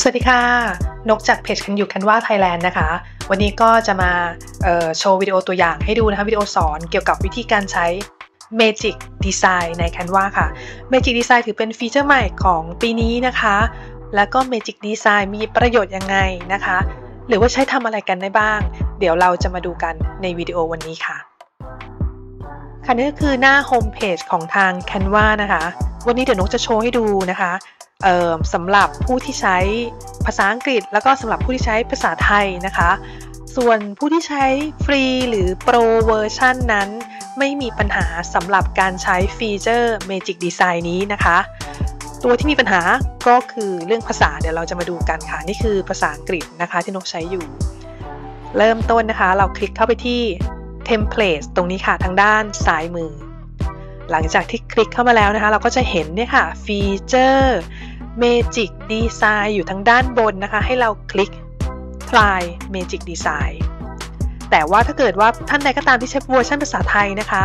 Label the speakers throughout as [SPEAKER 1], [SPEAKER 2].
[SPEAKER 1] สวัสดีค่ะ นกจากเพจ Can You Canva Thailand นะคะ วันนี้ก็จะมาโชว์วิดีโอตัวอย่างให้ดูนะคะวิดีโอสอนเกี่ยวกับวิธีการใช้ Magic Design ใน Canva ค่ะ Magic Design ถือเป็นฟีเจอร์ใหม่ของปีนี้นะคะ แล้วก็ Magic Design มีประโยชน์ยังไงนะคะ หรือว่าใช้ทำอะไรกันได้บ้าง เดี๋ยวเราจะมาดูกันในวิดีโอวันนี้ค่ะ ค่ะนี่ก็คือหน้าโฮมเพจของทาง Canva นะคะ วันนี้เดี๋ยวนกจะโชว์ให้ดูนะคะ สำหรับผู้ที่ใช้ภาษาอังกฤษ แล้วก็สำหรับผู้ที่ใช้ภาษาไทยนะคะ ส่วนผู้ที่ใช้ฟรีหรือ Pro version นั้นไม่มีปัญหาสำหรับการใช้ฟีเจอร์ Magic Design นี้นะคะ ตัวที่มีปัญหาก็คือเรื่องภาษาเดี๋ยวเราจะมาดูกันค่ะ นี่คือภาษาอังกฤษนะคะที่นกใช้อยู่ เริ่มต้นนะคะ เราคลิกเข้าไปที่ Template ตรงนี้ค่ะทางด้านซ้ายมือ หลังจากที่คลิกเข้ามาแล้วนะคะ เราก็จะเห็นเนี่ยค่ะฟีเจอร์ Magic Design อยู่ทางด้านบนนะคะ ให้เราคลิก Try Magic Design แต่ว่าถ้าเกิดว่าท่านใดก็ตามที่ใช้เวอร์ชันภาษาไทยนะคะ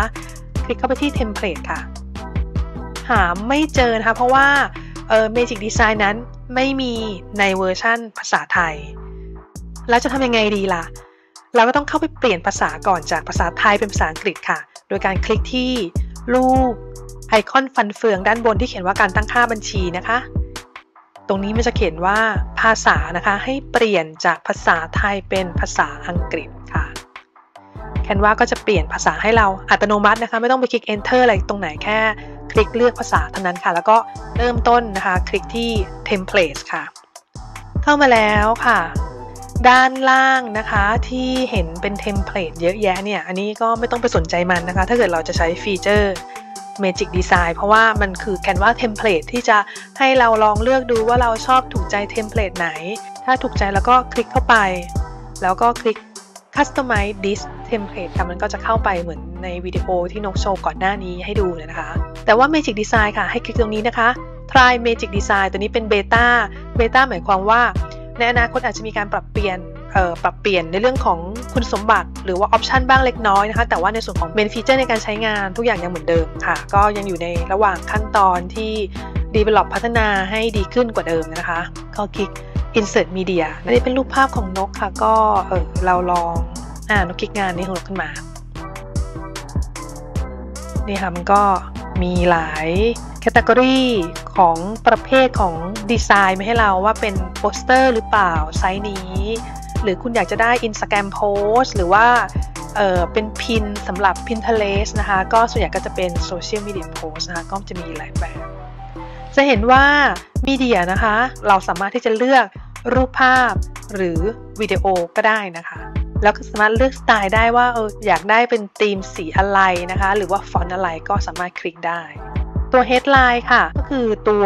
[SPEAKER 1] คลิกเข้าไปที่ Template ค่ะ หาไม่เจอนะคะ เพราะว่าเออ Magic Design นั้นไม่มีในเวอร์ชันภาษาไทย แล้วจะทำยังไงดีล่ะ เราก็ต้องเข้าไปเปลี่ยนภาษาก่อนจากภาษาไทยเป็นภาษาอังกฤษค่ะ โดยการคลิกที่รูปไอคอนฟันเฟืองด้านบนที่เขียนว่าการตั้งค่าบัญชีนะคะ ตรงนี้มันจะเขียนว่าภาษานะคะ ให้เปลี่ยนจากภาษาไทยเป็นภาษาอังกฤษค่ะแคนวาก็จะเปลี่ยนภาษาให้เราอัตโนมัตินะคะ ไม่ต้องไปคลิก enter อะไรตรงไหนแค่ คลิกเลือกภาษาเท่านั้นค่ะ แล้วก็เริ่มต้นนะคะ คลิกที่ template ค่ะ เข้ามาแล้วค่ะ ด้านล่างนะคะที่เห็นเป็นเทมเพลตเยอะแยะเนี่ย อันนี้ก็ไม่ต้องไปสนใจมันนะคะ ถ้าเกิดเราจะใช้ฟีเจอร์ Magic Design เพราะว่ามันคือ Canva Template ที่จะให้เราลองเลือกดูว่าเราชอบถูกใจเทมเพลตไหน ถ้าถูกใจแล้วก็คลิกเข้าไป แล้วก็คลิก Customize this template ค่ะมันก็จะเข้าไปเหมือนในวิดีโอที่นกโชว์ก่อนหน้านี้ให้ดูนะคะ แต่ว่า Magic Design ค่ะ ให้คลิกตรงนี้นะคะ Try Magic Design ตัวนี้เป็น Beta เบต้าหมายความว่า ในอนาคตอาจจะมีการปรับเปลี่ยน ปรับเปลี่ยนในเรื่องของคุณสมบัติ หรือว่าออปชันบ้างเล็กน้อยนะคะ แต่ว่าในส่วนของเมนฟีเจอร์ในการใช้งานทุกอย่างยังเหมือนเดิมค่ะ ก็ยังอยู่ในระหว่างขั้นตอนที่ develop พัฒนาให้ดีขึ้นกว่าเดิมนะคะก็คลิก insert media นี่เป็นรูปภาพของนกค่ะ ก็เออเราลองอ่านกคลิกงานนี้ของนกขึ้นมา นี่ค่ะมันก็มีหลาย category ของประเภทของดีไซน์มาให้เราว่าเป็นโปสเตอร์หรือเปล่าไซส์นี้ หรือคุณอยากจะได้ Instagram Post หรือว่าเป็น pin สำหรับ Pinterest นะคะ ก็ส่วนใหญ่ก็จะเป็น Social Media Post นะคะ ก็จะมีหลายแบบ จะเห็นว่า media นะคะ เราสามารถที่จะเลือกรูปภาพหรือวิดีโอก็ได้นะคะ แล้วก็สามารถเลือกสไตล์ได้ว่าเอออยากได้เป็นธีมสีอะไรนะคะ หรือว่าฟอนต์อะไรก็สามารถคลิกได้ ตัว headline ค่ะ ก็คือตัว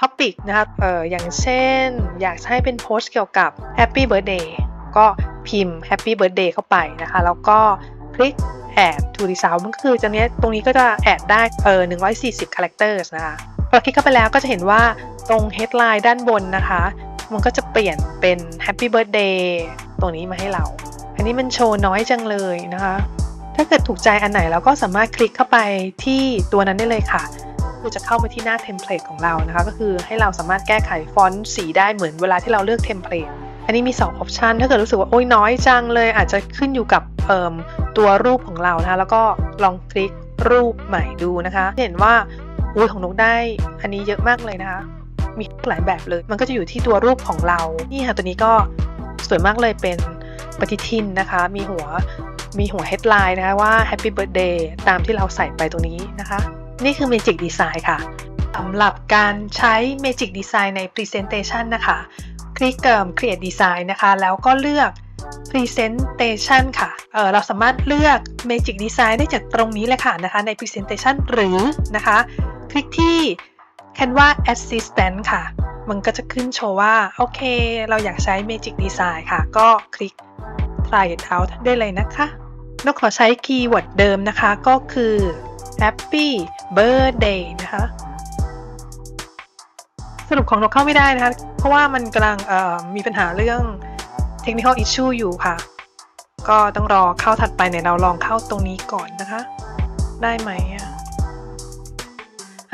[SPEAKER 1] topic นะคะเอออย่างเช่น อยากให้เป็นโพสต์เกี่ยวกับ Happy Birthday ก็พิมพ์ Happy Birthday เข้าไปนะคะ แล้วก็คลิก add to r e s u l t มันก็คือจะเนี้ยตรงนี้ก็จะแอดได้เออ140 characters นะคะพอคลิกเข้าไปแล้วก็จะเห็นว่าตรง headline ด้านบนนะคะ มันก็จะเปลี่ยนเป็น Happy Birthday ตรงนี้มาให้เรา อันนี้มันโชว์น้อยจังเลยนะคะ ถ้าเกิดถูกใจอันไหนเราก็สามารถคลิกเข้าไปที่ตัวนั้นได้เลยค่ะคือจะเข้ามาที่หน้าเทมเพลตของเรานะคะ ก็คือให้เราสามารถแก้ไขฟอนต์สีได้เหมือนเวลาที่เราเลือกเทมเพลต อันนี้มี2 option ถ้าเกิดรู้สึกว่าโอ้ยน้อยจังเลย อาจจะขึ้นอยู่กับตัวรูปของเรานะคะแล้วก็ลองคลิกรูปใหม่ดูนะคะ เห็นว่าอุ้ยของนกได้อันนี้เยอะมากเลยนะคะ มีหลายแบบเลย มันก็จะอยู่ที่ตัวรูปของเรานี่ค่ะตัวนี้ก็สวยมากเลยเป็นปฏิทินนะคะ มีหัวมีหัว headline นะคะว่า Happy Birthday ตามที่เราใส่ไปตรงนี้นะคะ นี่คือ Magic Design ค่ะสำหรับการใช้ Magic Design ใน Presentation นะคะ คลิกเกิม Create Design นะคะ แล้วก็เลือก Presentation ค่ะเเราสามารถเลือก Magic Design ได้จากตรงนี้เลยค่ะนะคะใน Presentation หรือนะคะ คลิกที่ Canva Assistant ค่ะ มันก็จะขึ้นโชว์ว่า โอเค เราอยากใช้ Magic Design ค่ะ ก็คลิก Try it out ได้เลยนะคะนกขอใช้คีย์เวิร์ดเดิมนะคะ ก็คือ Happy Birthday นะคะ สรุปของนกเข้าไม่ได้นะคะ เพราะว่ามันกำลังมีปัญหาเรื่อง technical issue อยู่ค่ะ ก็ต้องรอเข้าถัดไปเนี่ยเราลองเข้าตรงนี้ก่อนนะคะ ได้ไหม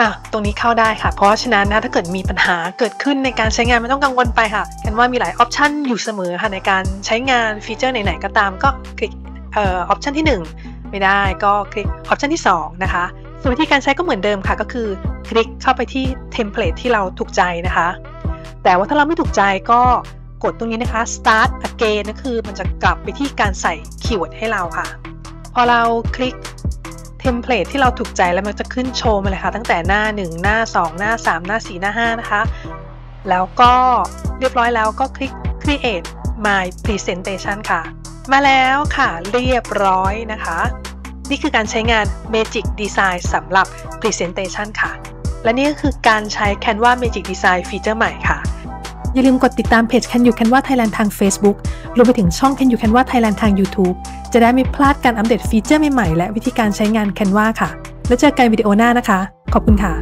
[SPEAKER 1] อะตรงนี้เข้าได้ค่ะ เพราะฉะนั้นนะถ้าเกิดมีปัญหาเกิดขึ้นในการใช้งานไม่ต้องกังวลไปค่ะ Canva มีหลาย option อยู่เสมอค่ะในการใช้งานฟีเจอร์ไหนๆก็ตามก็คลิกเอ่อ option ที่ 1 ไม่ได้ก็คลิก option ที่ 2 นะคะส่วนวิธีการใช้ก็เหมือนเดิมค่ะ ก็คือคลิกเข้าไปที่เทมเพลตที่เราถูกใจนะคะ แต่ว่าถ้าเราไม่ถูกใจก็กดตรงนี้นะคะ start again ก็คือมันจะกลับไปที่การใส่คีย์เวิร์ดให้เราค่ะ พอเราคลิกเทมเพลตที่เราถูกใจแล้วมันจะขึ้นโชว์มาเลยค่ะ ตั้งแต่หน้า 1 หน้า 2 หน้า 3 หน้า 4 หน้า 5 นะคะ แล้วก็เรียบร้อยแล้วก็คลิก create my presentation ค่ะ มาแล้วค่ะเรียบร้อยนะคะ นี่คือการใช้งาน Magic Design สำหรับ Presentation ค่ะ และนี่ก็คือการใช้ Canva Magic Design ฟีเจอร์ใหม่ค่ะ
[SPEAKER 2] อย่าลืมกดติดตามเพจ Can You Canva Thailand ทาง Facebook รวมไปถึงช่อง Can You Canva Thailand ทาง YouTube จะได้ไม่พลาดการอัปเดตฟีเจอร์ใหม่ๆ และวิธีการใช้งาน Canva ค่ะ แล้วเจอกันวิดีโอหน้านะคะ ขอบคุณค่ะ